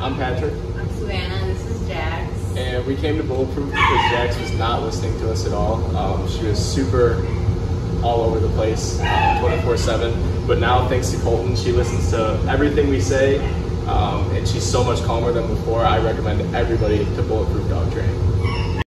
I'm Patrick, I'm Savannah. This is Jax. and we came to Bulletproof because Jax was not listening to us at all. Um, she was super all over the place, um, 24 7. But now, thanks to Colton, she listens to everything we say, um, and she's so much calmer than before. I recommend everybody to Bulletproof Dog Training.